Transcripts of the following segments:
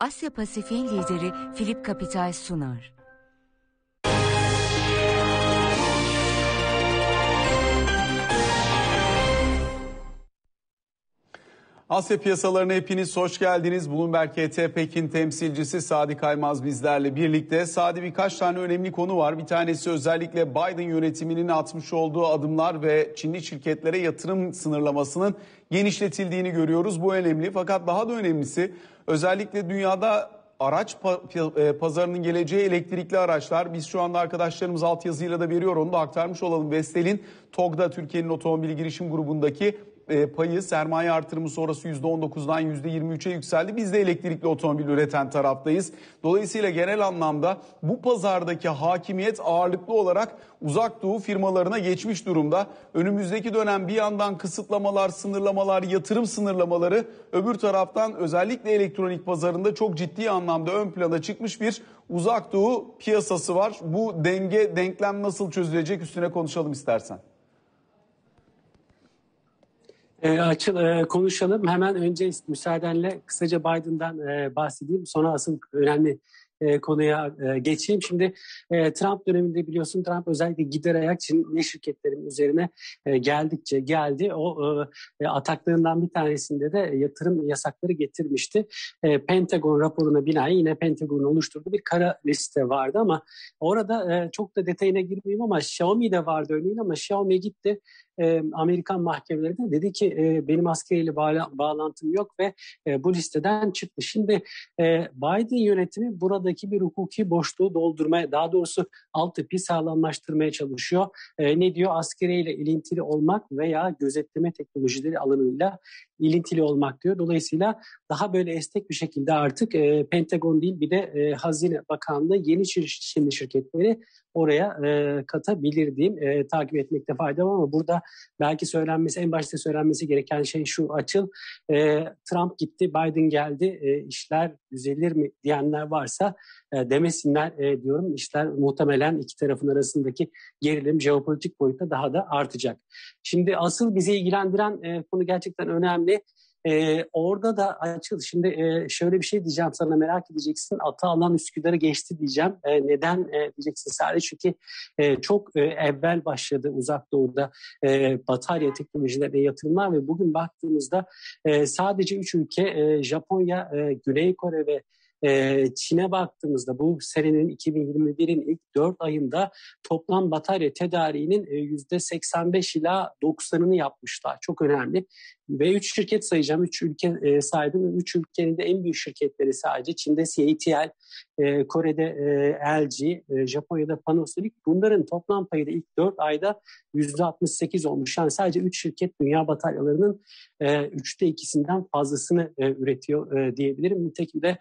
Asya Pasifik'in lideri Filip Kapital sunar. Asya piyasalarına hepiniz hoş geldiniz. Bloomberg HT Pekin temsilcisi Sadi Kaymaz bizlerle birlikte. Sadi birkaç tane önemli konu var. Bir tanesi özellikle Biden yönetiminin atmış olduğu adımlar ve Çinli şirketlere yatırım sınırlamasının genişletildiğini görüyoruz. Bu önemli. Fakat daha da önemlisi özellikle dünyada araç e, pazarının geleceği elektrikli araçlar. Biz şu anda arkadaşlarımız altyazıyla da veriyor onu da aktarmış olalım. Vestel'in TOG'da Türkiye'nin otomobil girişim grubundaki payı sermaye artırımı sonrası %19'dan %23'e yükseldi. Biz de elektrikli otomobil üreten taraftayız. Dolayısıyla genel anlamda bu pazardaki hakimiyet ağırlıklı olarak uzak doğu firmalarına geçmiş durumda. Önümüzdeki dönem bir yandan kısıtlamalar, sınırlamalar, yatırım sınırlamaları öbür taraftan özellikle elektronik pazarında çok ciddi anlamda ön plana çıkmış bir uzak doğu piyasası var. Bu denge, denklem nasıl çözülecek üstüne konuşalım istersen. E, açıl e, konuşalım. Hemen önce müsaadenle kısaca Biden'dan e, bahsedeyim. Sonra asıl önemli e, konuya e, geçeyim. Şimdi e, Trump döneminde biliyorsun Trump özellikle gider ayak Çinli şirketlerin üzerine geldikçe geldi. O ataklarından bir tanesinde de yatırım yasakları getirmişti. Pentagon raporuna binaen yine Pentagon'un oluşturduğu bir kara liste vardı ama orada çok da detayına girmeyeyim ama Xiaomi de vardı örneğin ama Xiaomi gitti Amerikan mahkemelerinde dedi ki benim askeriyle bağla, bağlantım yok ve bu listeden çıktı. Şimdi Biden yönetimi buradaki bir hukuki boşluğu doldurmaya daha doğrusu altyapıyı sağlamlaştırmaya çalışıyor. E, ne diyor askeriyle ilintili olmak veya gözetleme teknolojileri alanıyla ilintili olmak diyor. Dolayısıyla daha böyle esnek bir şekilde artık e, Pentagon değil bir de e, Hazine Bakanlığı yeni Çinli şirketleri oraya e, katabilir diyeyim. E, takip etmekte fayda var ama burada belki söylenmesi en başta söylenmesi gereken şey şu açıl. E, Trump gitti, Biden geldi, e, işler düzelir mi diyenler varsa e, demesinler e, diyorum. İşler muhtemelen iki tarafın arasındaki gerilim jeopolitik boyutta daha da artacak. Şimdi asıl bizi ilgilendiren e, konu gerçekten önemli. Ee, orada da açıl. Şimdi e, şöyle bir şey diyeceğim sana merak edeceksin. Ata alan Üsküdar'ı geçti diyeceğim. E, neden e, diyeceksin sadece çünkü e, çok e, evvel başladı uzak doğuda e, batarya teknolojilerine yatırımlar ve bugün baktığımızda e, sadece üç ülke e, Japonya, e, Güney Kore ve e, Çin'e baktığımızda bu senenin 2021'in ilk 4 ayında toplam batarya tedariğinin e, %85 ila 90'ını yapmışlar. Çok önemli. Ve 3 şirket sayacağım. 3 ülke e, saydım. 3 ülkenin de en büyük şirketleri sadece. Çin'de CATL, e, Kore'de e, LG, e, Japonya'da Panasonic. Bunların toplam payı da ilk 4 ayda %68 olmuş. Yani sadece 3 şirket dünya bataryalarının e, üçte ikisinden fazlasını e, üretiyor diyebilirim. Nitekim de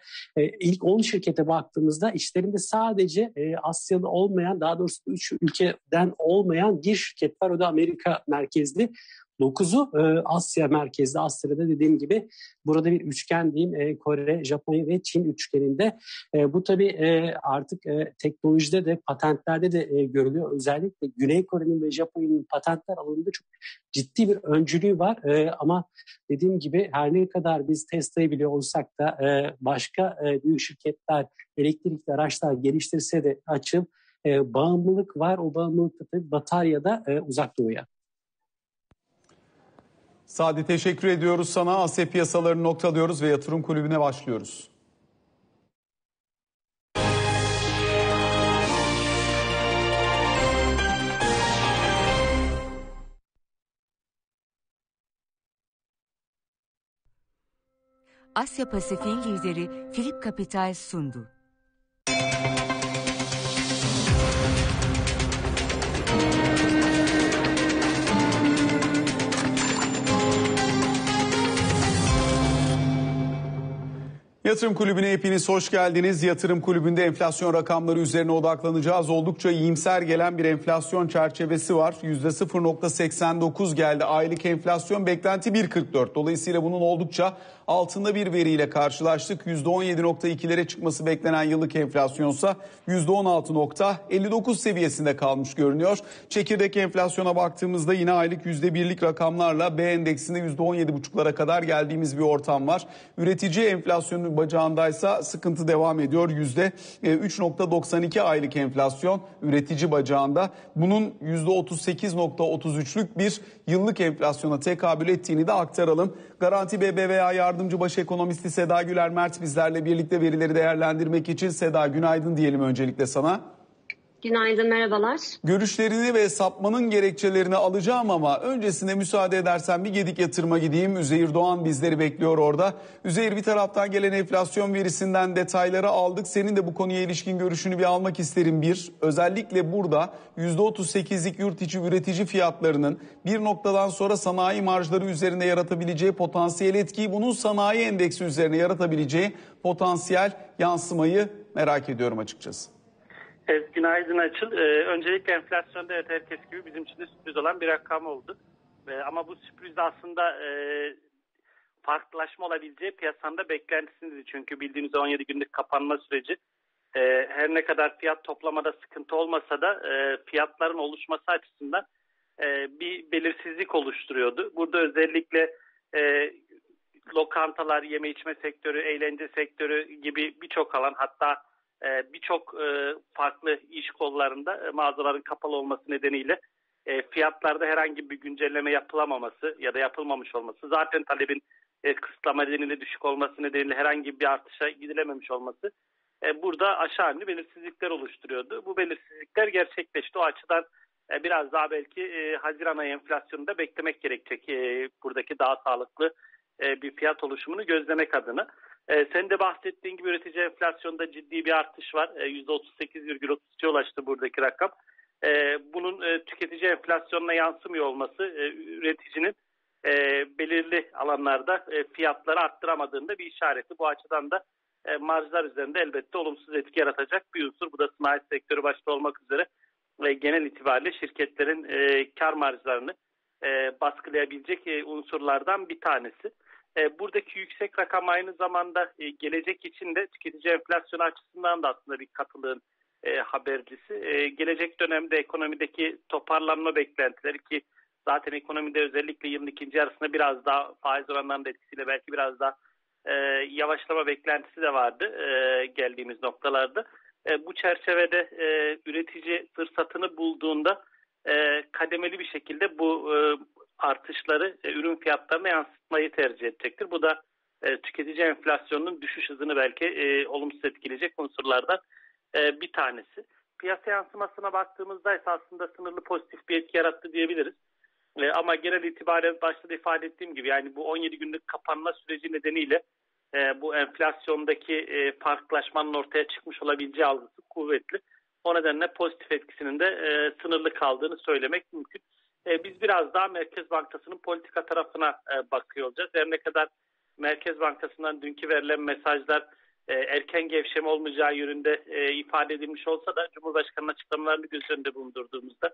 ilk 10 şirkete baktığımızda içlerinde sadece e, Asyalı olmayan daha doğrusu 3 ülkeden olmayan bir şirket var. O da Amerika merkezli. 9'u e, Asya merkezli. Asya'da dediğim gibi burada bir üçgen diyeyim e, Kore, Japonya ve Çin üçgeninde. E, bu tabii e, artık e, teknolojide de patentlerde de e, görülüyor. Özellikle Güney Kore'nin ve Japonya'nın patentler alanında çok ciddi bir öncülüğü var. E, ama dediğim gibi her ne kadar biz Tesla'yı biliyor olsak da e, başka e, büyük şirketler elektrikli araçlar geliştirse de açıp e, bağımlılık var. O bağımlılık da tabii bataryada e, uzak doğuya. Sadi teşekkür ediyoruz sana. Asya piyasalarını noktalıyoruz ve yatırım kulübüne başlıyoruz. Asya Pasifik'in lideri Philip Capital sundu. Yatırım Kulübü'ne hepiniz hoş geldiniz. Yatırım Kulübü'nde enflasyon rakamları üzerine odaklanacağız. Oldukça iyimser gelen bir enflasyon çerçevesi var. %0.89 geldi. Aylık enflasyon beklenti 1.44. Dolayısıyla bunun oldukça altında bir veriyle karşılaştık. %17.2'lere çıkması beklenen yıllık enflasyonsa %16.59 seviyesinde kalmış görünüyor. Çekirdek enflasyona baktığımızda yine aylık %1'lik rakamlarla B endeksinde %17.5'lara kadar geldiğimiz bir ortam var. Üretici enflasyonu bacağındaysa sıkıntı devam ediyor. Yüzde 3.92 aylık enflasyon üretici bacağında. Bunun yüzde 38.33'lük bir yıllık enflasyona tekabül ettiğini de aktaralım. Garanti BBVA yardımcı baş ekonomisti Seda Güler Mert bizlerle birlikte verileri değerlendirmek için. Seda günaydın diyelim öncelikle sana. Günaydın, merhabalar. Görüşlerini ve sapmanın gerekçelerini alacağım ama öncesinde müsaade edersen bir gedik yatırıma gideyim. Üzeyir Doğan bizleri bekliyor orada. Üzeyir bir taraftan gelen enflasyon verisinden detayları aldık. Senin de bu konuya ilişkin görüşünü bir almak isterim. Bir, özellikle burada %38'lik yurt içi üretici fiyatlarının bir noktadan sonra sanayi marjları üzerinde yaratabileceği potansiyel etkiyi, bunun sanayi endeksi üzerine yaratabileceği potansiyel yansımayı merak ediyorum açıkçası. Evet, günaydın Açıl. Ee, öncelikle enflasyonda evet herkes gibi bizim için de sürpriz olan bir rakam oldu. Ee, ama bu sürpriz aslında e, farklılaşma olabileceği piyasanda beklentisiydi. Çünkü bildiğimiz 17 günlük kapanma süreci e, her ne kadar fiyat toplamada sıkıntı olmasa da e, fiyatların oluşması açısından e, bir belirsizlik oluşturuyordu. Burada özellikle e, lokantalar, yeme içme sektörü, eğlence sektörü gibi birçok alan hatta e, birçok e, farklı iş kollarında e, mağazaların kapalı olması nedeniyle fiyatlarda herhangi bir güncelleme yapılamaması ya da yapılmamış olması zaten talebin kısıtlama nedeniyle düşük olması nedeniyle herhangi bir artışa gidilememiş olması burada aşağı yönlü belirsizlikler oluşturuyordu. Bu belirsizlikler gerçekleşti. O açıdan biraz daha belki Haziran ayı enflasyonunu da beklemek gerekecek. buradaki daha sağlıklı bir fiyat oluşumunu gözlemek adına. E, sen de bahsettiğin gibi üretici enflasyonda ciddi bir artış var. E, %38,33'e ulaştı buradaki rakam. E, bunun e, tüketici enflasyonuna yansımıyor olması e, üreticinin e, belirli alanlarda e, fiyatları arttıramadığında bir işareti. Bu açıdan da e, marjlar üzerinde elbette olumsuz etki yaratacak bir unsur. Bu da sanayi sektörü başta olmak üzere e, genel itibariyle şirketlerin kar marjlarını baskılayabilecek unsurlardan bir tanesi. E, buradaki yüksek rakam aynı zamanda e, gelecek için de tüketici enflasyonu açısından da aslında bir katılığın e, habercisi. Gelecek dönemde ekonomideki toparlanma beklentileri ki zaten ekonomide özellikle yılın ikinci yarısında biraz daha faiz oranlarının etkisiyle belki biraz daha yavaşlama beklentisi de vardı geldiğimiz noktalarda. Bu çerçevede üretici fırsatını bulduğunda kademeli bir şekilde bu artışları e, ürün fiyatlarına yansıtmayı tercih edecektir. Bu da e, tüketici enflasyonunun düşüş hızını belki e, olumsuz etkileyecek unsurlardan e, bir tanesi. Piyasa yansımasına baktığımızda ise aslında sınırlı pozitif bir etki yarattı diyebiliriz. E, ama genel itibariyle başta da ifade ettiğim gibi yani bu 17 günlük kapanma süreci nedeniyle e, bu enflasyondaki e, farklılaşmanın ortaya çıkmış olabileceği algısı kuvvetli. O nedenle pozitif etkisinin de e, sınırlı kaldığını söylemek mümkün. E, biz biraz daha Merkez Bankası'nın politika tarafına e, bakıyor olacağız. Her ne kadar Merkez Bankası'ndan dünkü verilen mesajlar e, erken gevşeme olmayacağı yönünde e, ifade edilmiş olsa da Cumhurbaşkanı'nın açıklamalarını göz önünde bulundurduğumuzda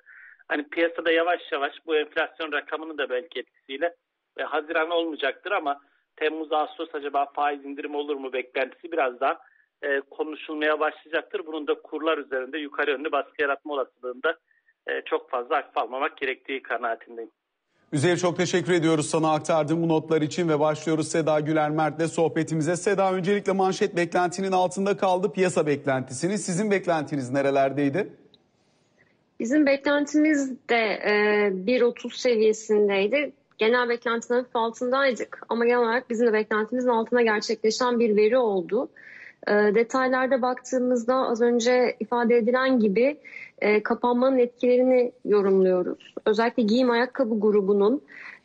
hani piyasada yavaş yavaş bu enflasyon rakamının da belki etkisiyle e, Haziran olmayacaktır ama Temmuz Ağustos acaba faiz indirimi olur mu beklentisi biraz daha e, konuşulmaya başlayacaktır. Bunun da kurlar üzerinde yukarı yönlü baskı yaratma olasılığında çok fazla aktif almamak gerektiği kanaatindeyim. Üzeyir çok teşekkür ediyoruz sana aktardığım bu notlar için ve başlıyoruz Seda Güler Mert'le sohbetimize. Seda öncelikle manşet beklentinin altında kaldı piyasa beklentisini. Sizin beklentiniz nerelerdeydi? Bizim beklentimiz de e, 1.30 seviyesindeydi. Genel beklentinin hafif altındaydık ama genel olarak bizim de beklentimizin altına gerçekleşen bir veri oldu. E, detaylarda baktığımızda az önce ifade edilen gibi e, kapanmanın etkilerini yorumluyoruz. Özellikle giyim ayakkabı grubunun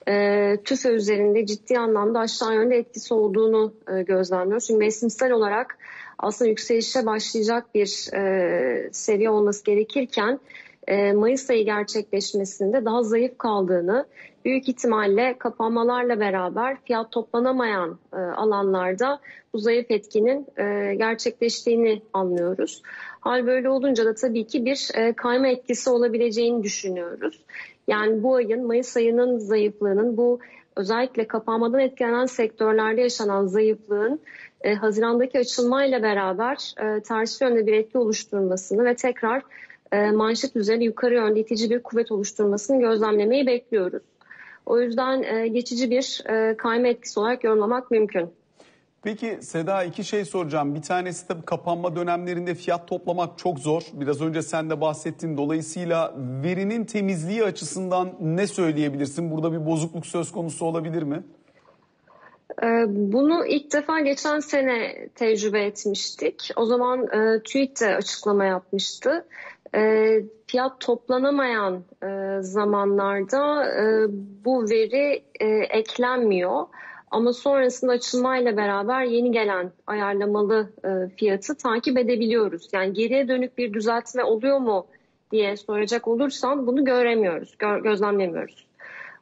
e, TÜFE üzerinde ciddi anlamda aşağı yönde etkisi olduğunu e, gözlemliyoruz. Çünkü mevsimsel olarak aslında yükselişe başlayacak bir e, seviye olması gerekirken e, Mayıs ayı gerçekleşmesinde daha zayıf kaldığını, büyük ihtimalle kapanmalarla beraber fiyat toplanamayan e, alanlarda bu zayıf etkinin e, gerçekleştiğini anlıyoruz. Hal böyle olunca da tabii ki bir e, kayma etkisi olabileceğini düşünüyoruz. Yani bu ayın Mayıs ayının zayıflığının bu özellikle kapanmadan etkilenen sektörlerde yaşanan zayıflığın e, Haziran'daki açılmayla beraber e, tersi yönde bir etki oluşturmasını ve tekrar e, manşet üzerine yukarı yönde itici bir kuvvet oluşturmasını gözlemlemeyi bekliyoruz. O yüzden e, geçici bir e, kayma etkisi olarak yorumlamak mümkün. Peki Seda iki şey soracağım. Bir tanesi tabii kapanma dönemlerinde fiyat toplamak çok zor. Biraz önce sen de bahsettin. Dolayısıyla verinin temizliği açısından ne söyleyebilirsin? Burada bir bozukluk söz konusu olabilir mi? Ee, bunu ilk defa geçen sene tecrübe etmiştik. O zaman e, TÜİK de açıklama yapmıştı. E, fiyat toplanamayan e, zamanlarda bu veri eklenmiyor. Ama sonrasında açılmayla beraber yeni gelen ayarlamalı e, fiyatı takip edebiliyoruz. Yani geriye dönük bir düzeltme oluyor mu diye soracak olursam bunu göremiyoruz, gö- gözlemlemiyoruz.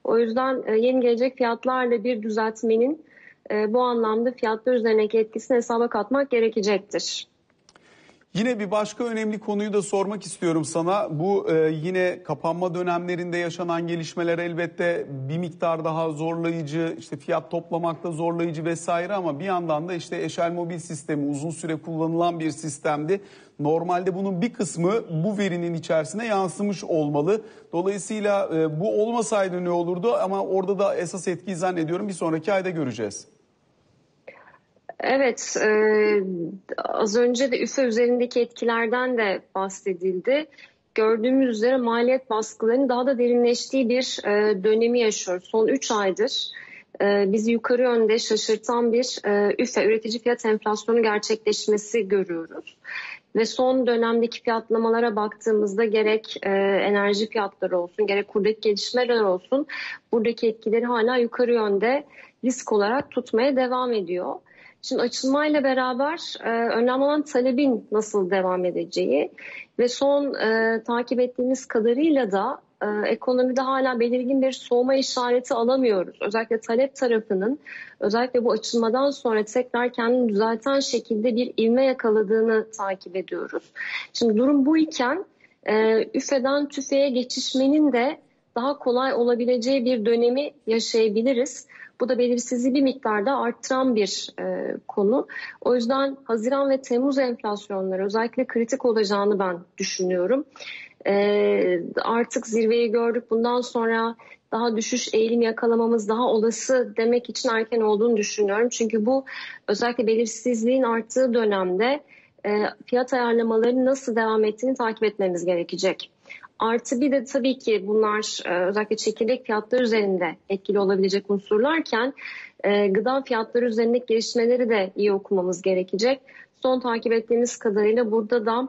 O yüzden e, yeni gelecek fiyatlarla bir düzeltmenin e, bu anlamda fiyatlar üzerindeki etkisini hesaba katmak gerekecektir. Yine bir başka önemli konuyu da sormak istiyorum sana. Bu e, yine kapanma dönemlerinde yaşanan gelişmeler elbette bir miktar daha zorlayıcı, işte fiyat toplamakta zorlayıcı vesaire ama bir yandan da işte eşel mobil sistemi uzun süre kullanılan bir sistemdi. Normalde bunun bir kısmı bu verinin içerisine yansımış olmalı. Dolayısıyla e, bu olmasaydı ne olurdu ama orada da esas etkiyi zannediyorum bir sonraki ayda göreceğiz. Evet, e, az önce de üfe üzerindeki etkilerden de bahsedildi. Gördüğümüz üzere maliyet baskılarının daha da derinleştiği bir e, dönemi yaşıyoruz. Son 3 aydır e, bizi yukarı yönde şaşırtan bir e, üfe, üretici fiyat enflasyonu gerçekleşmesi görüyoruz. Ve son dönemdeki fiyatlamalara baktığımızda gerek e, enerji fiyatları olsun, gerek kurdaki gelişmeler olsun buradaki etkileri hala yukarı yönde risk olarak tutmaya devam ediyor. Şimdi açılmayla beraber e, önemli olan talebin nasıl devam edeceği ve son e, takip ettiğimiz kadarıyla da e, ekonomide hala belirgin bir soğuma işareti alamıyoruz. Özellikle talep tarafının özellikle bu açılmadan sonra tekrar kendini düzelten şekilde bir ivme yakaladığını takip ediyoruz. Şimdi durum bu iken e, üfeden tüfeğe geçişmenin de daha kolay olabileceği bir dönemi yaşayabiliriz. Bu da belirsizliği bir miktarda arttıran bir e, konu. O yüzden Haziran ve Temmuz enflasyonları özellikle kritik olacağını ben düşünüyorum. E, artık zirveyi gördük. Bundan sonra daha düşüş eğilim yakalamamız daha olası demek için erken olduğunu düşünüyorum. Çünkü bu özellikle belirsizliğin arttığı dönemde e, fiyat ayarlamalarının nasıl devam ettiğini takip etmemiz gerekecek. Artı bir de tabii ki bunlar e, özellikle çekirdek fiyatları üzerinde etkili olabilecek unsurlarken e, gıda fiyatları üzerindeki gelişmeleri de iyi okumamız gerekecek. Son takip ettiğimiz kadarıyla burada da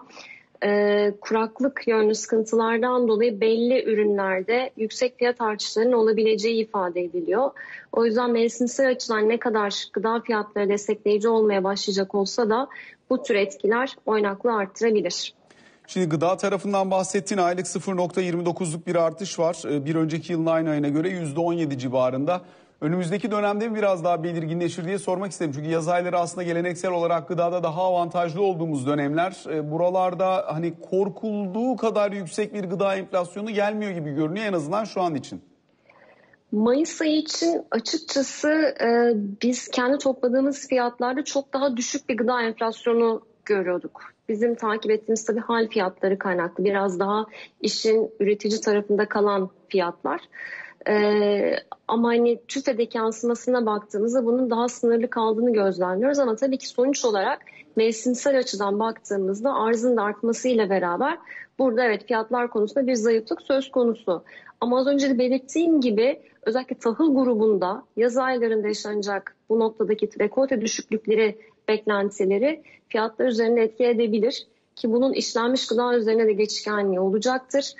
e, kuraklık yönlü sıkıntılardan dolayı belli ürünlerde yüksek fiyat artışlarının olabileceği ifade ediliyor. O yüzden mevsimsel açıdan ne kadar gıda fiyatları destekleyici olmaya başlayacak olsa da bu tür etkiler oynaklığı arttırabilir. Şimdi gıda tarafından bahsettiğin aylık 0.29'luk bir artış var. Ee, bir önceki yılın aynı ayına göre %17 civarında. Önümüzdeki dönemde mi biraz daha belirginleşir diye sormak istedim. Çünkü yaz ayları aslında geleneksel olarak gıdada daha avantajlı olduğumuz dönemler. Ee, buralarda hani korkulduğu kadar yüksek bir gıda enflasyonu gelmiyor gibi görünüyor en azından şu an için. Mayıs ayı için açıkçası e, biz kendi topladığımız fiyatlarda çok daha düşük bir gıda enflasyonu görüyorduk. Bizim takip ettiğimiz tabii hal fiyatları kaynaklı. Biraz daha işin üretici tarafında kalan fiyatlar. Ee, ama hani TÜFE'deki yansımasına baktığımızda bunun daha sınırlı kaldığını gözlemliyoruz. Ama tabii ki sonuç olarak mevsimsel açıdan baktığımızda arzın da artmasıyla beraber burada evet fiyatlar konusunda bir zayıflık söz konusu. Ama az önce de belirttiğim gibi özellikle tahıl grubunda yaz aylarında yaşanacak bu noktadaki rekolte düşüklükleri beklentileri fiyatlar üzerinde etki edebilir ki bunun işlenmiş gıda üzerine de geçkenliği olacaktır.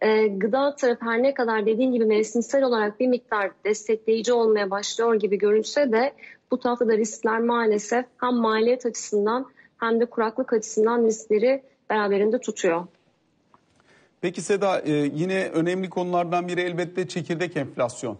E, gıda tarafı her ne kadar dediğim gibi mevsimsel olarak bir miktar destekleyici olmaya başlıyor gibi görünse de bu tarafta da riskler maalesef hem maliyet açısından hem de kuraklık açısından riskleri beraberinde tutuyor. Peki Seda e, yine önemli konulardan biri elbette çekirdek enflasyon.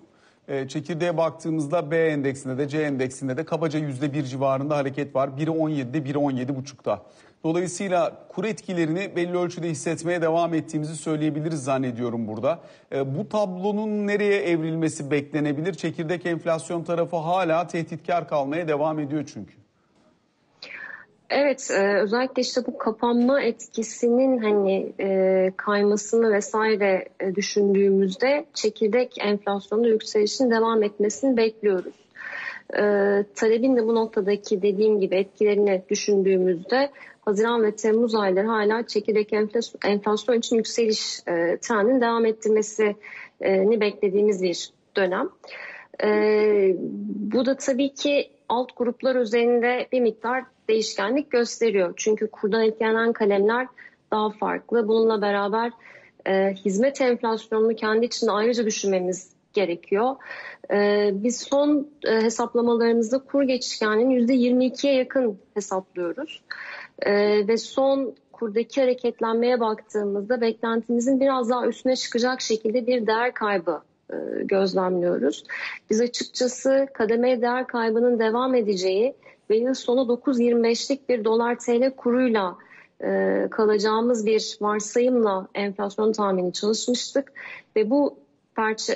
E, çekirdeğe baktığımızda B endeksinde de C endeksinde de kabaca %1 civarında hareket var. Biri 17'de biri 17,5'ta. Dolayısıyla kur etkilerini belli ölçüde hissetmeye devam ettiğimizi söyleyebiliriz zannediyorum burada. E, bu tablonun nereye evrilmesi beklenebilir? Çekirdek enflasyon tarafı hala tehditkar kalmaya devam ediyor çünkü. Evet, e, özellikle işte bu kapanma etkisinin hani e, kaymasını vesaire e, düşündüğümüzde çekirdek enflasyonun yükselişin devam etmesini bekliyoruz. E, talebin de bu noktadaki dediğim gibi etkilerini düşündüğümüzde Haziran ve Temmuz ayları hala çekirdek enflasyon için yükseliş e, trendinin devam ettirmesini beklediğimiz bir dönem. E, bu da tabii ki alt gruplar üzerinde bir miktar değişkenlik gösteriyor. Çünkü kurdan etkilenen kalemler daha farklı. Bununla beraber e, hizmet enflasyonunu kendi içinde ayrıca düşünmemiz gerekiyor. E, biz son e, hesaplamalarımızda kur geçişkenliğini %22'ye yakın hesaplıyoruz. E, ve son kurdaki hareketlenmeye baktığımızda beklentimizin biraz daha üstüne çıkacak şekilde bir değer kaybı e, gözlemliyoruz. Biz açıkçası kademeye değer kaybının devam edeceği ve yıl sonu 9.25'lik bir dolar TL kuruyla e, kalacağımız bir varsayımla enflasyon tahmini çalışmıştık ve bu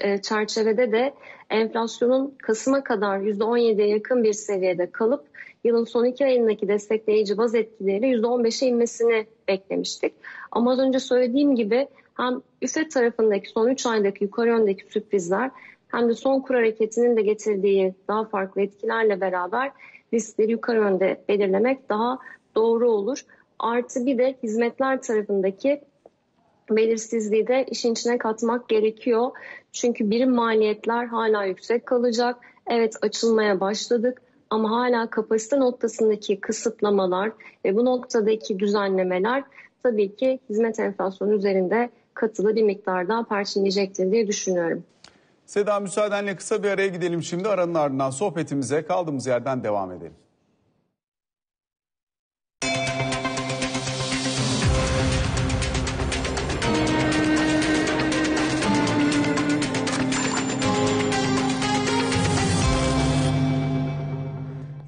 e, çerçevede de enflasyonun Kasım'a kadar %17'ye yakın bir seviyede kalıp yılın son iki ayındaki destekleyici baz etkileri %15'e inmesini beklemiştik. Ama az önce söylediğim gibi hem üfe tarafındaki son 3 aydaki yukarı yöndeki sürprizler hem de son kur hareketinin de getirdiği daha farklı etkilerle beraber riskleri yukarı yönde belirlemek daha doğru olur. Artı bir de hizmetler tarafındaki belirsizliği de işin içine katmak gerekiyor. Çünkü birim maliyetler hala yüksek kalacak. Evet açılmaya başladık ama hala kapasite noktasındaki kısıtlamalar ve bu noktadaki düzenlemeler tabii ki hizmet enflasyonu üzerinde katılı bir miktar daha perçinleyecektir diye düşünüyorum. Seda müsaadenle kısa bir araya gidelim şimdi. Aranın ardından sohbetimize kaldığımız yerden devam edelim.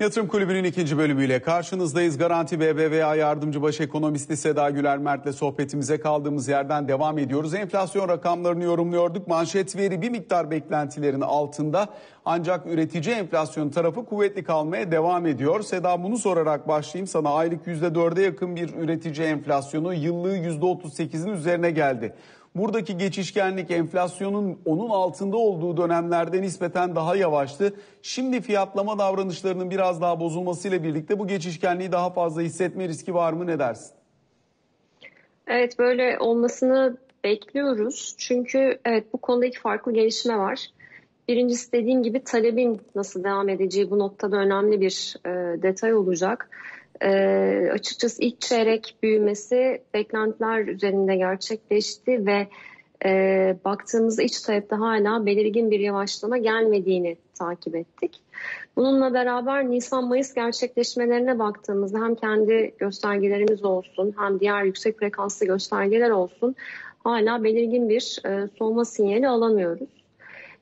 Yatırım Kulübü'nün ikinci bölümüyle karşınızdayız. Garanti BBVA yardımcı baş ekonomisti Seda Güler Mert'le sohbetimize kaldığımız yerden devam ediyoruz. Enflasyon rakamlarını yorumluyorduk. Manşet veri bir miktar beklentilerin altında ancak üretici enflasyon tarafı kuvvetli kalmaya devam ediyor. Seda bunu sorarak başlayayım sana. Aylık %4'e yakın bir üretici enflasyonu yıllığı %38'in üzerine geldi. Buradaki geçişkenlik enflasyonun onun altında olduğu dönemlerde nispeten daha yavaştı. Şimdi fiyatlama davranışlarının biraz daha bozulmasıyla birlikte bu geçişkenliği daha fazla hissetme riski var mı ne dersin? Evet böyle olmasını bekliyoruz. Çünkü evet bu konuda iki farklı gelişme var. Birincisi dediğim gibi talebin nasıl devam edeceği bu noktada önemli bir e, detay olacak. E, açıkçası ilk çeyrek büyümesi beklentiler üzerinde gerçekleşti ve e, baktığımızda iç talepte hala belirgin bir yavaşlama gelmediğini takip ettik. Bununla beraber Nisan-Mayıs gerçekleşmelerine baktığımızda hem kendi göstergelerimiz olsun hem diğer yüksek frekanslı göstergeler olsun hala belirgin bir e, soğuma sinyali alamıyoruz.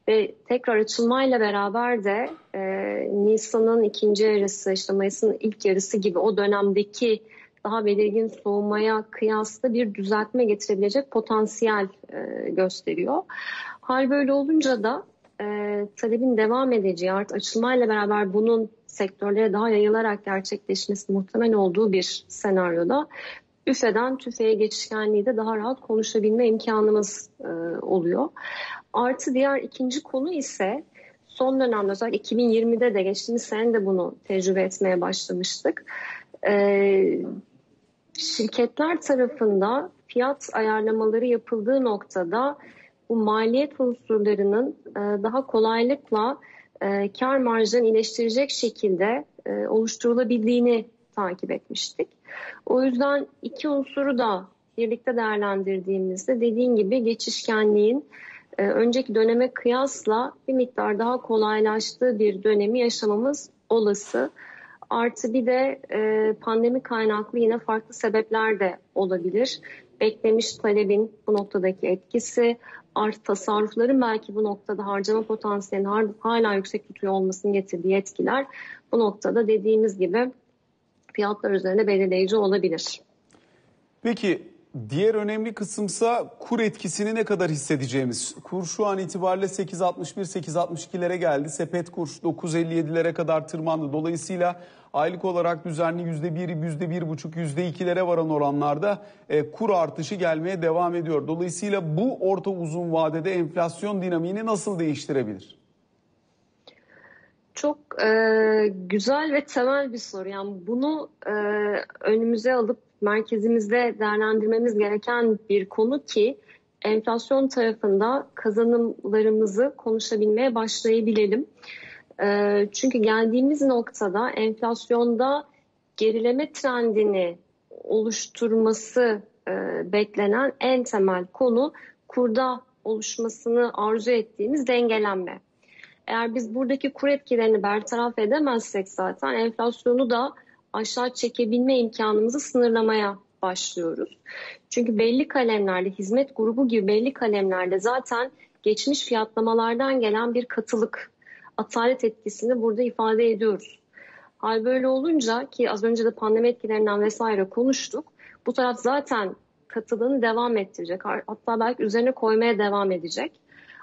Ve tekrar açılmayla beraber de e, Nisan'ın ikinci yarısı, işte Mayıs'ın ilk yarısı gibi o dönemdeki daha belirgin soğumaya kıyasla bir düzeltme getirebilecek potansiyel e, gösteriyor. Hal böyle olunca da e, talebin devam edeceği artık açılmayla beraber bunun sektörlere daha yayılarak gerçekleşmesi muhtemel olduğu bir senaryoda üfeden tüfeğe geçişkenliği de daha rahat konuşabilme imkanımız e, oluyor. Artı diğer ikinci konu ise son dönemde özellikle 2020'de de geçtiğimiz sene de bunu tecrübe etmeye başlamıştık. Ee, şirketler tarafında fiyat ayarlamaları yapıldığı noktada bu maliyet unsurlarının e, daha kolaylıkla e, kar marjlarını iyileştirecek şekilde e, oluşturulabildiğini takip etmiştik. O yüzden iki unsuru da birlikte değerlendirdiğimizde dediğin gibi geçişkenliğin e, önceki döneme kıyasla bir miktar daha kolaylaştığı bir dönemi yaşamamız olası. Artı bir de e, pandemi kaynaklı yine farklı sebepler de olabilir. Beklemiş talebin bu noktadaki etkisi, artı tasarrufların belki bu noktada harcama potansiyelinin hala yüksek tutuyor olmasının getirdiği etkiler bu noktada dediğimiz gibi fiyatlar üzerinde belirleyici olabilir. Peki Diğer önemli kısımsa kur etkisini ne kadar hissedeceğimiz. Kur şu an itibariyle 8.61-8.62'lere geldi. Sepet kur 9.57'lere kadar tırmandı. Dolayısıyla aylık olarak düzenli %1, %1,5, %2'lere varan oranlarda e, kur artışı gelmeye devam ediyor. Dolayısıyla bu orta uzun vadede enflasyon dinamiğini nasıl değiştirebilir? Çok e, güzel ve temel bir soru. Yani bunu e, önümüze alıp merkezimizde değerlendirmemiz gereken bir konu ki enflasyon tarafında kazanımlarımızı konuşabilmeye başlayabilelim. E, çünkü geldiğimiz noktada enflasyonda gerileme trendini oluşturması e, beklenen en temel konu kurda oluşmasını arzu ettiğimiz dengelenme. Eğer biz buradaki kur etkilerini bertaraf edemezsek zaten enflasyonu da aşağı çekebilme imkanımızı sınırlamaya başlıyoruz. Çünkü belli kalemlerde, hizmet grubu gibi belli kalemlerde zaten geçmiş fiyatlamalardan gelen bir katılık, atalet etkisini burada ifade ediyoruz. Hal böyle olunca ki az önce de pandemi etkilerinden vesaire konuştuk. Bu taraf zaten katılığını devam ettirecek. Hatta belki üzerine koymaya devam edecek.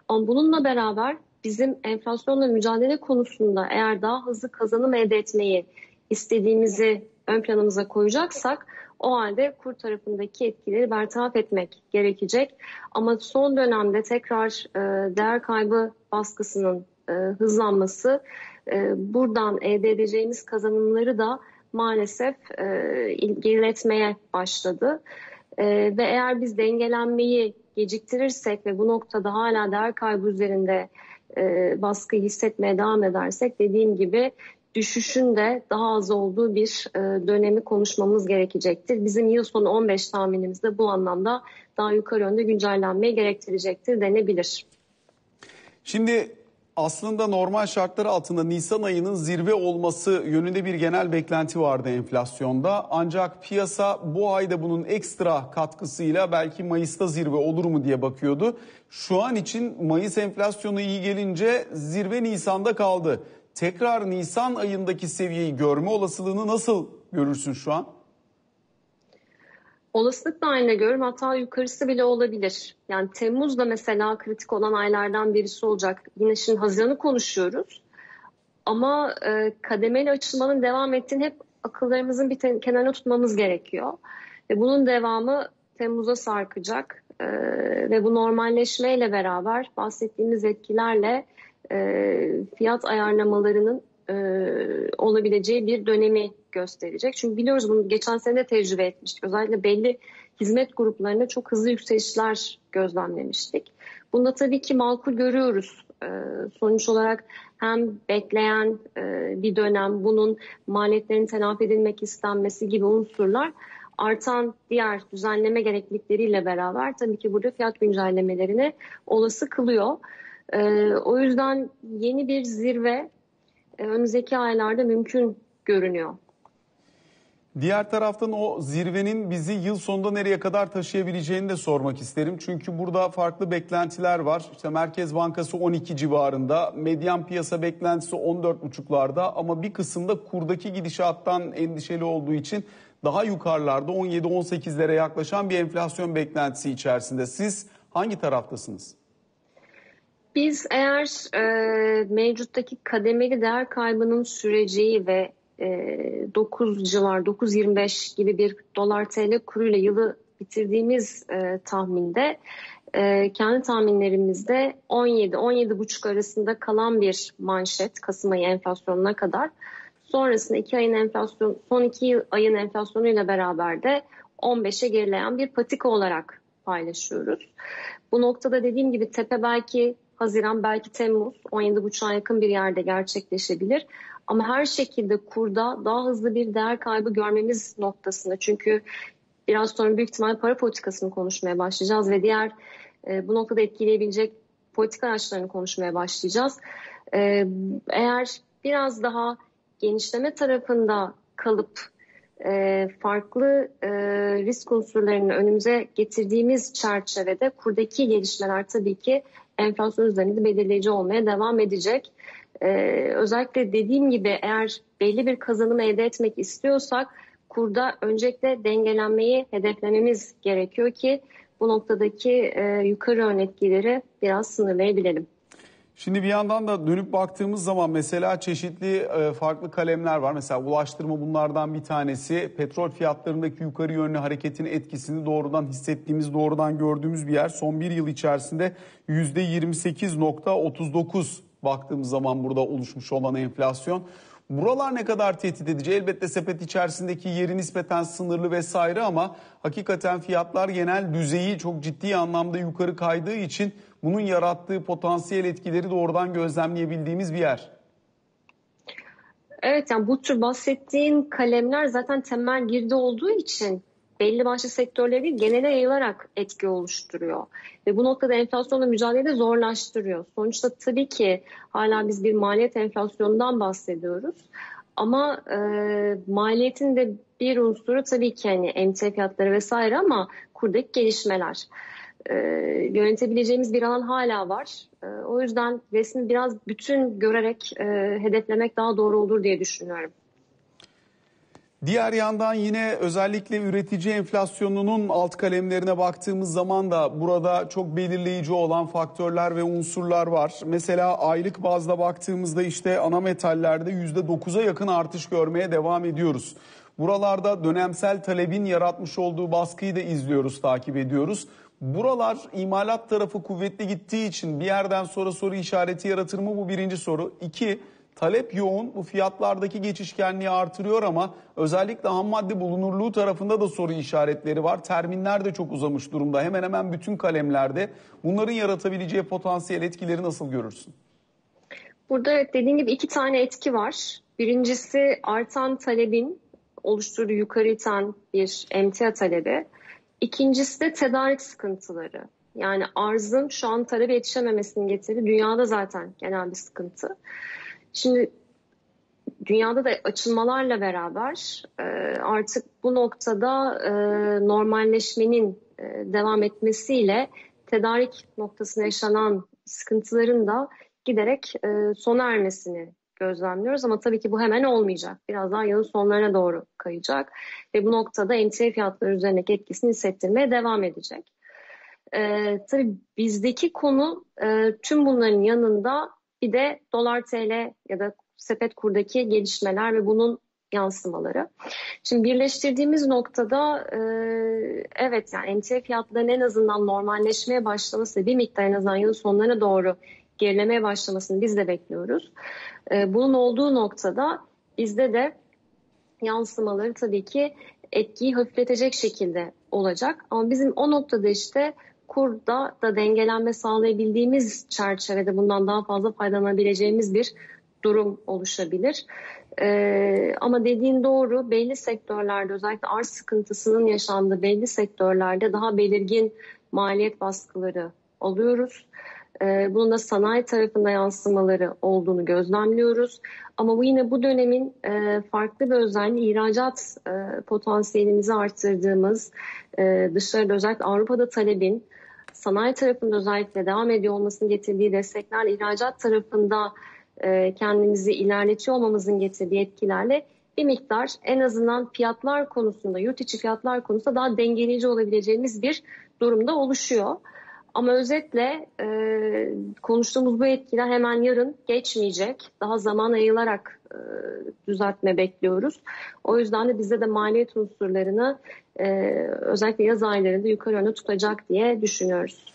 Ama bununla beraber bizim enflasyonla mücadele konusunda eğer daha hızlı kazanım elde etmeyi istediğimizi ön planımıza koyacaksak o halde kur tarafındaki etkileri bertaraf etmek gerekecek. Ama son dönemde tekrar e, değer kaybı baskısının e, hızlanması e, buradan elde edeceğimiz kazanımları da maalesef e, geriletmeye başladı. E, ve eğer biz dengelenmeyi geciktirirsek ve bu noktada hala değer kaybı üzerinde e, baskı hissetmeye devam edersek dediğim gibi düşüşün de daha az olduğu bir e, dönemi konuşmamız gerekecektir. Bizim yıl sonu 15 tahminimiz de bu anlamda daha yukarı yönde güncellenmeye gerektirecektir denebilir. Şimdi aslında normal şartlar altında Nisan ayının zirve olması yönünde bir genel beklenti vardı enflasyonda. Ancak piyasa bu ayda bunun ekstra katkısıyla belki Mayıs'ta zirve olur mu diye bakıyordu. Şu an için Mayıs enflasyonu iyi gelince zirve Nisan'da kaldı. Tekrar Nisan ayındaki seviyeyi görme olasılığını nasıl görürsün şu an? Olasılık da aynı görüyorum. Hatta yukarısı bile olabilir. Yani Temmuz da mesela kritik olan aylardan birisi olacak. Yine şimdi Haziran'ı konuşuyoruz. Ama e, kademeli açılmanın devam ettiğini hep akıllarımızın bir kenarına tutmamız gerekiyor. Ve bunun devamı Temmuz'a sarkacak. E, ve bu normalleşmeyle beraber bahsettiğimiz etkilerle e, fiyat ayarlamalarının e, olabileceği bir dönemi gösterecek. Çünkü biliyoruz bunu geçen sene tecrübe etmiştik. Özellikle belli hizmet gruplarında çok hızlı yükselişler gözlemlemiştik. Bunda tabii ki makul görüyoruz. Ee, sonuç olarak hem bekleyen e, bir dönem bunun maliyetlerin telafi edilmek istenmesi gibi unsurlar artan diğer düzenleme gereklilikleriyle beraber tabii ki burada fiyat güncellemelerini olası kılıyor. Ee, o yüzden yeni bir zirve e, önümüzdeki aylarda mümkün görünüyor. Diğer taraftan o zirvenin bizi yıl sonunda nereye kadar taşıyabileceğini de sormak isterim. Çünkü burada farklı beklentiler var. İşte Merkez Bankası 12 civarında, medyan piyasa beklentisi 14,5'larda ama bir kısımda kurdaki gidişattan endişeli olduğu için daha yukarılarda 17-18'lere yaklaşan bir enflasyon beklentisi içerisinde. Siz hangi taraftasınız? Biz eğer e, mevcuttaki kademeli değer kaybının süreceği ve e, 9'cular 9.25 gibi bir dolar TL kuruyla yılı bitirdiğimiz e, tahminde e, kendi tahminlerimizde 17-17,5 arasında kalan bir manşet Kasım ayı enflasyonuna kadar. Sonrasında iki ayın enflasyon, son iki ayın enflasyonuyla beraber de 15'e gerileyen bir patika olarak paylaşıyoruz. Bu noktada dediğim gibi tepe belki Haziran belki Temmuz 17.5'a yakın bir yerde gerçekleşebilir. Ama her şekilde kurda daha hızlı bir değer kaybı görmemiz noktasında. Çünkü biraz sonra büyük ihtimal para politikasını konuşmaya başlayacağız ve diğer e, bu noktada etkileyebilecek politika araçlarını konuşmaya başlayacağız. E, eğer biraz daha genişleme tarafında kalıp e, farklı e, risk unsurlarını önümüze getirdiğimiz çerçevede kurdaki gelişmeler tabii ki enflasyon üzerinde belirleyici olmaya devam edecek. Ee, özellikle dediğim gibi eğer belli bir kazanım elde etmek istiyorsak kurda öncelikle dengelenmeyi hedeflememiz gerekiyor ki bu noktadaki e, yukarı ön etkileri biraz sınırlayabilelim. Şimdi bir yandan da dönüp baktığımız zaman mesela çeşitli e, farklı kalemler var. Mesela ulaştırma bunlardan bir tanesi. Petrol fiyatlarındaki yukarı yönlü hareketin etkisini doğrudan hissettiğimiz, doğrudan gördüğümüz bir yer. Son bir yıl içerisinde %28.39 baktığımız zaman burada oluşmuş olan enflasyon. Buralar ne kadar tehdit edici? Elbette sepet içerisindeki yeri nispeten sınırlı vesaire ama hakikaten fiyatlar genel düzeyi çok ciddi anlamda yukarı kaydığı için bunun yarattığı potansiyel etkileri doğrudan gözlemleyebildiğimiz bir yer. Evet yani bu tür bahsettiğin kalemler zaten temel girdi olduğu için belli başlı sektörleri genele yayılarak etki oluşturuyor. Ve bu noktada enflasyonla mücadeleyi de zorlaştırıyor. Sonuçta tabii ki hala biz bir maliyet enflasyonundan bahsediyoruz. Ama e, maliyetin de bir unsuru tabii ki hani emtia fiyatları vesaire ama kurdaki gelişmeler. E, yönetebileceğimiz bir alan hala var. E, o yüzden resmi biraz bütün görerek e, hedeflemek daha doğru olur diye düşünüyorum. Diğer yandan yine özellikle üretici enflasyonunun alt kalemlerine baktığımız zaman da burada çok belirleyici olan faktörler ve unsurlar var. Mesela aylık bazda baktığımızda işte ana metallerde %9'a yakın artış görmeye devam ediyoruz. Buralarda dönemsel talebin yaratmış olduğu baskıyı da izliyoruz, takip ediyoruz. Buralar imalat tarafı kuvvetli gittiği için bir yerden sonra soru işareti yaratır mı bu birinci soru. İki, Talep yoğun bu fiyatlardaki geçişkenliği artırıyor ama özellikle ham madde bulunurluğu tarafında da soru işaretleri var. Terminler de çok uzamış durumda hemen hemen bütün kalemlerde. Bunların yaratabileceği potansiyel etkileri nasıl görürsün? Burada dediğim gibi iki tane etki var. Birincisi artan talebin oluşturduğu yukarı iten bir emtia talebi. İkincisi de tedarik sıkıntıları. Yani arzın şu an talebe yetişememesinin getirdiği dünyada zaten genel bir sıkıntı. Şimdi dünyada da açılmalarla beraber e, artık bu noktada e, normalleşmenin e, devam etmesiyle tedarik noktasında yaşanan sıkıntıların da giderek sona ermesini gözlemliyoruz ama tabii ki bu hemen olmayacak. Biraz daha yılın sonlarına doğru kayacak ve bu noktada emtia fiyatları üzerindeki etkisini hissettirmeye devam edecek. Ee, tabii bizdeki konu e, tüm bunların yanında bir de dolar TL ya da sepet kurdaki gelişmeler ve bunun yansımaları. Şimdi birleştirdiğimiz noktada e, evet yani emtia fiyatlarının en azından normalleşmeye başlaması bir miktar en azından yılın sonlarına doğru gerilemeye başlamasını biz de bekliyoruz. E, bunun olduğu noktada bizde de yansımaları tabii ki etkiyi hafifletecek şekilde olacak. Ama bizim o noktada işte kurda da dengelenme sağlayabildiğimiz çerçevede bundan daha fazla faydalanabileceğimiz bir durum oluşabilir. Ee, ama dediğin doğru belli sektörlerde özellikle arz sıkıntısının yaşandığı belli sektörlerde daha belirgin maliyet baskıları alıyoruz. Ee, bunun da sanayi tarafında yansımaları olduğunu gözlemliyoruz. Ama bu yine bu dönemin e, farklı bir özelliği ihracat e, potansiyelimizi arttırdığımız e, dışarıda özellikle Avrupa'da talebin sanayi tarafında özellikle devam ediyor olmasının getirdiği destekler, ihracat tarafında e, kendimizi ilerletiyor olmamızın getirdiği etkilerle bir miktar en azından fiyatlar konusunda, yurt içi fiyatlar konusunda daha dengeleyici olabileceğimiz bir durumda oluşuyor. Ama özetle e, konuştuğumuz bu etkiler hemen yarın geçmeyecek. Daha zaman ayılarak e, düzeltme bekliyoruz. O yüzden de bizde de maliyet unsurlarını e, özellikle yaz aylarında yukarı yönde tutacak diye düşünüyoruz.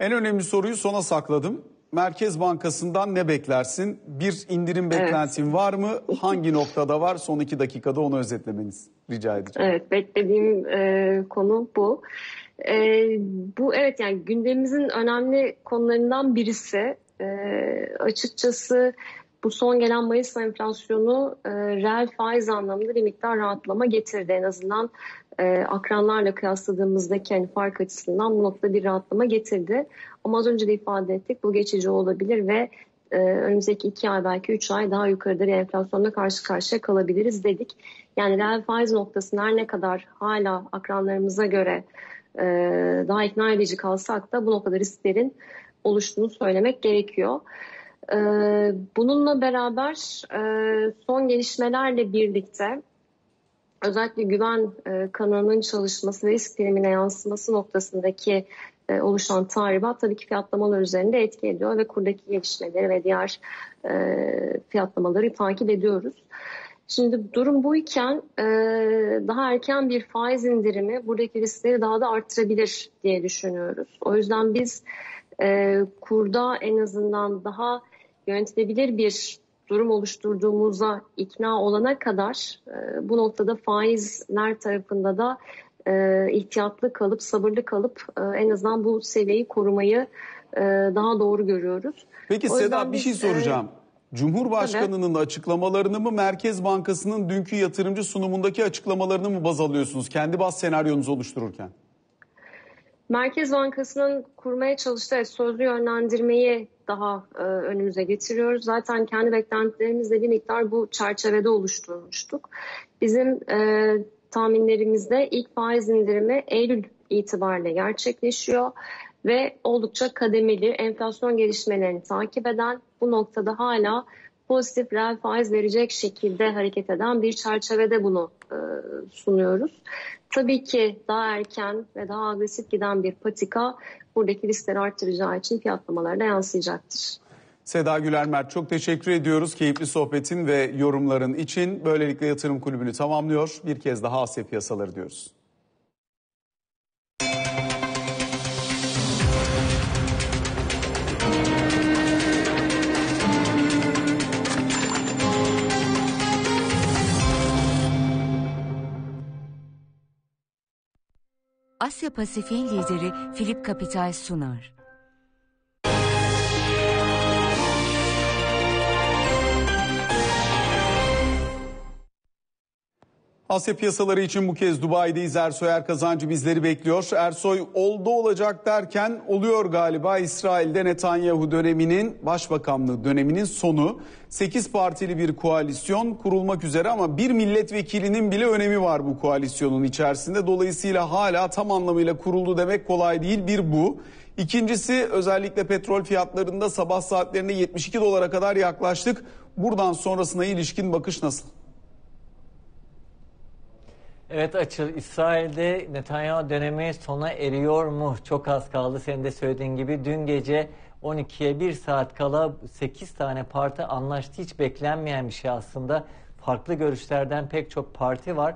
En önemli soruyu sona sakladım. Merkez Bankası'ndan ne beklersin? Bir indirim beklentin evet. var mı? Hangi noktada var? Son iki dakikada onu özetlemeniz rica edeceğim. Evet beklediğim e, konu bu. E, bu evet yani gündemimizin önemli konularından birisi. E, açıkçası bu son gelen Mayıs enflasyonu e, reel faiz anlamında bir miktar rahatlama getirdi. En azından e, akranlarla kıyasladığımızdaki hani fark açısından bu noktada bir rahatlama getirdi. Ama az önce de ifade ettik bu geçici olabilir ve e, önümüzdeki iki ay belki üç ay daha yukarıda bir enflasyonla karşı karşıya kalabiliriz dedik. Yani reel faiz noktası her ne kadar hala akranlarımıza göre e, daha ikna edici kalsak da bu noktada risklerin oluştuğunu söylemek gerekiyor. E, bununla beraber e, son gelişmelerle birlikte özellikle güven e, kanalının çalışması ve risk primine yansıması noktasındaki e, oluşan tahribat tabii ki fiyatlamalar üzerinde etki ediyor ve kurdaki gelişmeleri ve diğer fiyatlamaları takip ediyoruz. Şimdi durum buyken e, daha erken bir faiz indirimi buradaki riskleri daha da arttırabilir diye düşünüyoruz. O yüzden biz e, kurda en azından daha yönetilebilir bir durum oluşturduğumuza ikna olana kadar e, bu noktada faizler tarafında da e, ihtiyatlı kalıp sabırlı kalıp e, en azından bu seviyeyi korumayı e, daha doğru görüyoruz. Peki Seda bir şey soracağım. Cumhurbaşkanının açıklamalarını mı Merkez Bankası'nın dünkü yatırımcı sunumundaki açıklamalarını mı baz alıyorsunuz kendi baz senaryonuzu oluştururken? Merkez Bankası'nın kurmaya çalıştığı sözlü yönlendirmeyi daha e, önümüze getiriyoruz. Zaten kendi beklentilerimizle bir miktar bu çerçevede oluşturmuştuk. Bizim e, tahminlerimizde ilk faiz indirimi Eylül itibariyle gerçekleşiyor ve oldukça kademeli enflasyon gelişmelerini takip eden bu noktada hala pozitif reel faiz verecek şekilde hareket eden bir çerçevede bunu e, sunuyoruz. Tabii ki daha erken ve daha agresif giden bir patika buradaki riskleri arttıracağı için fiyatlamalarına yansıyacaktır. Seda Güler Mert çok teşekkür ediyoruz keyifli sohbetin ve yorumların için. Böylelikle yatırım kulübünü tamamlıyor. Bir kez daha Asya piyasaları diyoruz. Asya Pasifik'in lideri Philip Capital sunar. Asya piyasaları için bu kez Dubai'deyiz. Ersoy Erkazancı bizleri bekliyor. Ersoy oldu olacak derken oluyor galiba İsrail'de Netanyahu döneminin başbakanlığı döneminin sonu. 8 partili bir koalisyon kurulmak üzere ama bir milletvekilinin bile önemi var bu koalisyonun içerisinde. Dolayısıyla hala tam anlamıyla kuruldu demek kolay değil. Bir bu. İkincisi özellikle petrol fiyatlarında sabah saatlerinde 72 dolara kadar yaklaştık. Buradan sonrasına ilişkin bakış nasıl? Evet Açıl, İsrail'de Netanyahu dönemi sona eriyor mu? Çok az kaldı senin de söylediğin gibi. Dün gece 12'ye 1 saat kala 8 tane parti anlaştı. Hiç beklenmeyen bir şey aslında. Farklı görüşlerden pek çok parti var.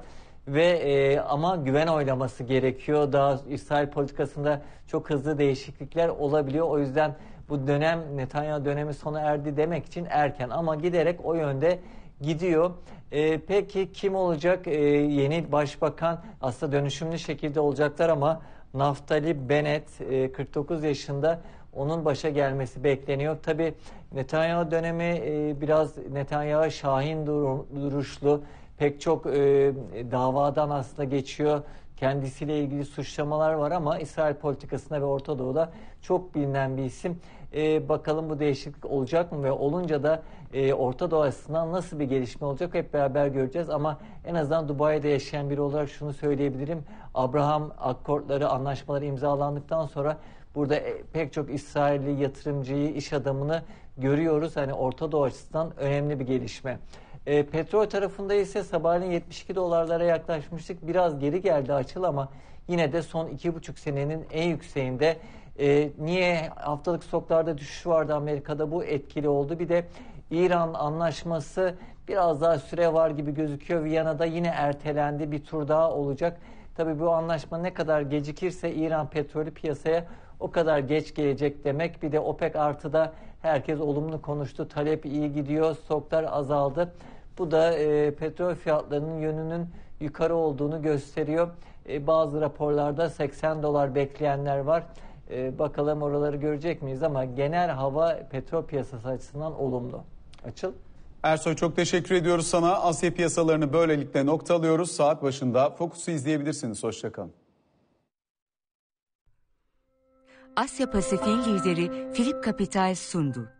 Ve e, ama güven oylaması gerekiyor. Daha İsrail politikasında çok hızlı değişiklikler olabiliyor. O yüzden bu dönem Netanyahu dönemi sona erdi demek için erken ama giderek o yönde gidiyor. E, peki kim olacak? E, yeni başbakan aslında dönüşümlü şekilde olacaklar ama Naftali Bennett e, 49 yaşında onun başa gelmesi bekleniyor. Tabi Netanyahu dönemi e, biraz Netanyahu şahin duruşlu pek çok e, davadan aslında geçiyor. Kendisiyle ilgili suçlamalar var ama İsrail politikasında ve Orta Doğu'da çok bilinen bir isim. E, bakalım bu değişiklik olacak mı ve olunca da e, Orta Doğu açısından nasıl bir gelişme olacak hep beraber göreceğiz. Ama en azından Dubai'de yaşayan biri olarak şunu söyleyebilirim. Abraham akkortları, anlaşmaları imzalandıktan sonra burada e, pek çok İsrailli yatırımcıyı, iş adamını görüyoruz. Hani Orta Doğu açısından önemli bir gelişme. E, petrol tarafında ise sabahleyin 72 dolarlara yaklaşmıştık. Biraz geri geldi açıl ama yine de son 2,5 senenin en yükseğinde. E, niye haftalık stoklarda düşüş vardı Amerika'da bu etkili oldu. Bir de İran anlaşması biraz daha süre var gibi gözüküyor. Viyana'da yine ertelendi bir tur daha olacak. Tabii bu anlaşma ne kadar gecikirse İran petrolü piyasaya o kadar geç gelecek demek. Bir de OPEC artıda herkes olumlu konuştu. Talep iyi gidiyor, stoklar azaldı. Bu da e, petrol fiyatlarının yönünün yukarı olduğunu gösteriyor. E, bazı raporlarda 80 dolar bekleyenler var. E, bakalım oraları görecek miyiz ama genel hava petrol piyasası açısından olumlu. Açıl. Ersoy çok teşekkür ediyoruz sana. Asya piyasalarını böylelikle noktalıyoruz. Saat başında Fokus'u izleyebilirsiniz. Hoşçakalın. Asya Pasifik'in lideri Philip Capital sundu.